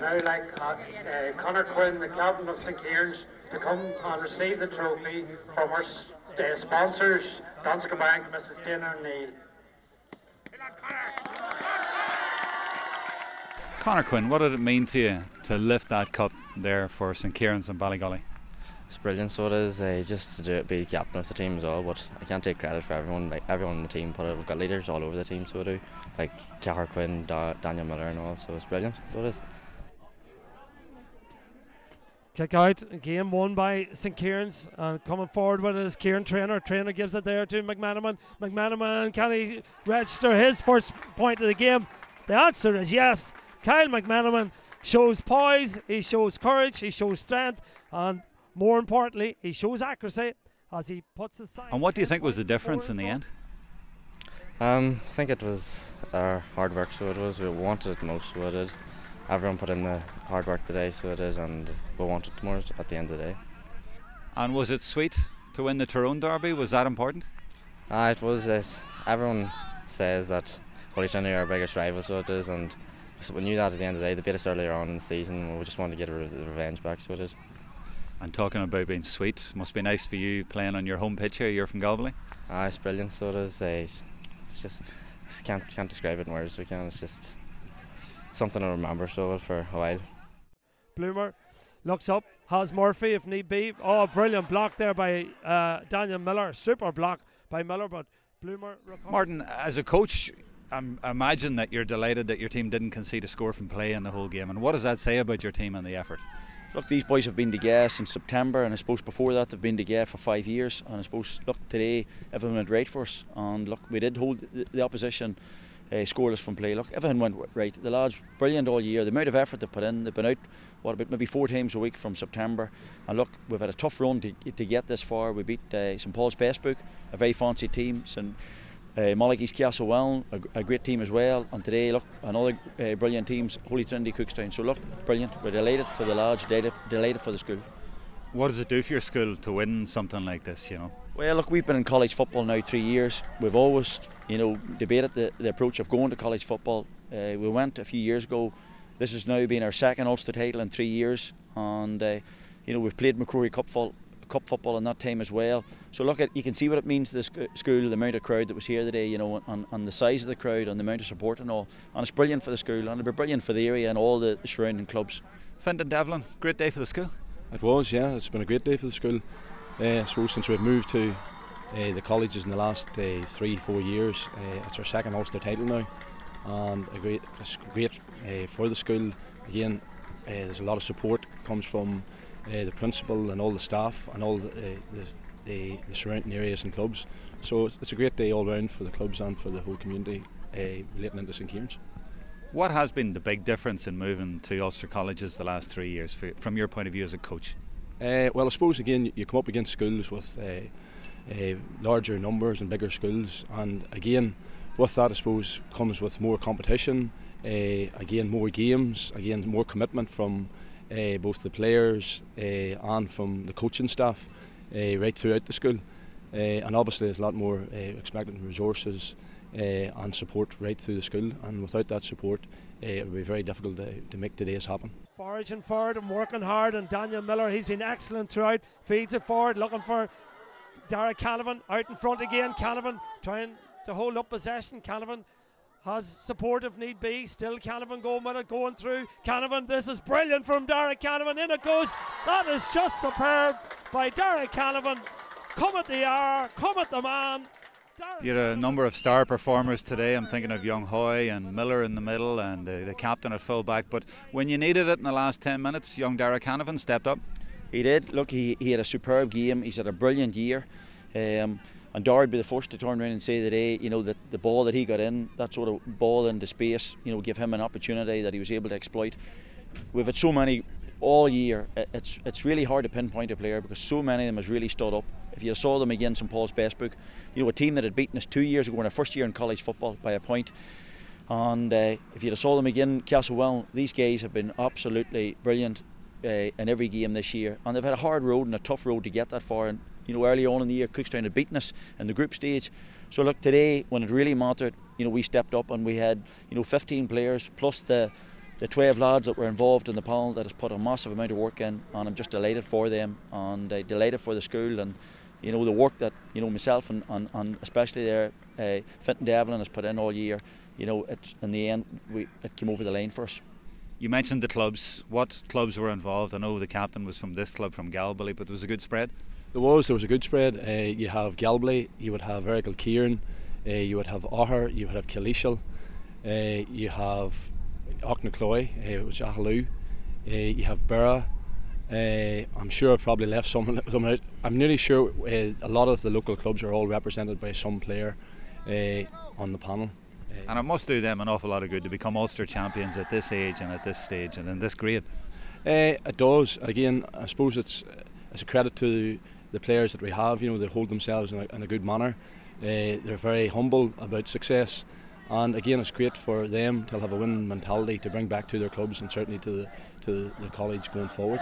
I'd now like uh, uh, Conor Quinn, the captain of St Kieran's, to come and receive the trophy from our uh, sponsors, Danske Bank, Mrs. Dana Neal. Conor Quinn, what did it mean to you to lift that cup there for St Kieran's and Ballygawley? It's brilliant, so it is. Uh, just to do it, be captain of the team as well. But I can't take credit for everyone. Like everyone in the team put it. We've got leaders all over the team, so I do. Like Cahar Quinn, da- Daniel Miller, and all. So it's brilliant. So it is. Kick out, game won by St Kieran's. And coming forward with his Kieran trainer. Trainer gives it there to McManaman. McManaman, can he register his first point of the game? The answer is yes. Kyle McManaman shows poise, he shows courage, he shows strength, and more importantly, he shows accuracy as he puts his side. And what do you think was the difference in the end? Um, I think it was our hard work. So it was. We wanted it most. So it did. Everyone put in the hard work today, so it is, and we'll want it tomorrow at the end of the day. And was it sweet to win the Tyrone Derby? Was that important? Ah, it was. It. Everyone says that Holy Trinity are our biggest rival, so it is, and so we knew that at the end of the day. They beat us earlier on in the season. We just wanted to get re- the revenge back, so it is. And talking about being sweet, must be nice for you playing on your home pitch here. You're from Galbally. Ah, it's brilliant. So it is. Uh, it's just just can't can't describe it in words. We can. It's just something to remember. So for a while. Bloomer looks up, has Murphy if need be. Oh, brilliant block there by uh, Daniel Miller. Super block by Miller, but Bloomer. recovers. Martin, as a coach, I'm, I imagine that you're delighted that your team didn't concede a score from play in the whole game. And what does that say about your team and the effort? Look, these boys have been together since September, and I suppose before that they've been together for five years. And I suppose, look, today everything went right for us, and look, we did hold the, the opposition uh, scoreless from play. Look, everything went right. The lads brilliant all year. The amount of effort they've put in, they've been out what about maybe four times a week from September. And look, we've had a tough run to, to get this far. We beat uh, St Paul's Bessbrook, a very fancy team. St uh, Malachy's Castlewellan, a, a great team as well. And today, look, another uh, brilliant teams, Holy Trinity Cookstown. So look, brilliant. We're delighted for the lads, delighted, delighted for the school. What does it do for your school to win something like this? You know. Well, look, we've been in college football now three years. We've always, you know, debated the, the approach of going to college football. Uh, we went a few years ago. This has now been our second Ulster title in three years, and uh, you know we've played MacRory Cup, fo- Cup football in that time as well. So look, at you can see what it means to the sc- school, the amount of crowd that was here today, you know, and, and the size of the crowd and the amount of support and all. And it's brilliant for the school, and it'll be brilliant for the area and all the surrounding clubs. Fintan Devlin, great day for the school. It was, yeah. It's been a great day for the school. Uh, I suppose since we've moved to uh, the colleges in the last uh, three, four years, it's our second Ulster title now, and a great, it's great for the school. Again, there's a lot of support comes from the principal and all the staff and all the, the, the, surrounding areas and clubs. So it's, it's a great day all round for the clubs and for the whole community relating into St Kieran's. What has been the big difference in moving to Ulster colleges the last three years, for, from your point of view as a coach? Uh, well, I suppose again you- come up against schools with uh, uh, larger numbers and bigger schools, and again with that I suppose comes with more competition, uh, again more games, again more commitment from uh, both the players uh, and from the coaching staff right throughout the school, and obviously there's a lot more expected resources and support right through the school, and without that support, uh, it would be very difficult to, to make today's happen. Foraging forward and working hard, and Daniel Miller, he's been excellent throughout. Feeds it forward, looking for Darragh Canavan out in front again. Canavan trying to hold up possession. Canavan has support if need be. Still Canavan going with it, going through. Canavan, this is brilliant from Darragh Canavan. In it goes. That is just superb by Darragh Canavan. Come at the hour, come at the man. You had a number of star performers today. I'm thinking of Young Hoy and Miller in the middle and the, the captain at fullback. But when you needed it in the last 10 minutes, young Darragh Canavan stepped up. He did. Look, he, he had a superb game. He's had a brilliant year. Um, and Dara would be the first to turn around and say today, you know, that the ball that he got in, that sort of ball into space, you know, give him an opportunity that he was able to exploit. We've had so many all year. It's it's really hard to pinpoint a player because so many of them has really stood up. If you saw them against St Paul's Bessbrook, you know, a team that had beaten us two years ago in our first year in college football by a point. And uh, if you'd have saw them again, Castlewell, these guys have been absolutely brilliant uh, in every game this year, and they've had a hard road and a tough road to get that far. And you know, early on in the year, Cookstown had beaten us in the group stage. So look, today when it really mattered, you know, we stepped up and we had you know 15 players plus the the 12 lads that were involved in the panel that has put a massive amount of work in, and I'm just delighted for them and uh, delighted for the school and you know the work that you know myself and, and, and especially there uh, Fintan Devlin has put in all year. You know, it's in the end we it came over the line for us. You mentioned the clubs. What clubs were involved? I know the captain was from this club, from Galbally, but it was a good spread. There was. There was a good spread. Uh, you have Galbally, you would have Errigal Kieran, uh, you would have Augher, you would have Killeeshil, uh, you have Aughnacloy, uh, which is Aghaloo, uh, you have Burra. Uh, I'm sure I've probably left someone, someone out. I'm nearly sure uh, a lot of the local clubs are all represented by some player uh, on the panel. And it must do them an awful lot of good to become Ulster champions at this age and at this stage and in this grade. Uh, it does. Again, I suppose it's it's a credit to the players that we have. You know, they hold themselves in a, in a good manner. Uh, they're very humble about success, and again, it's great for them to have a winning mentality to bring back to their clubs and certainly to the to the college going forward.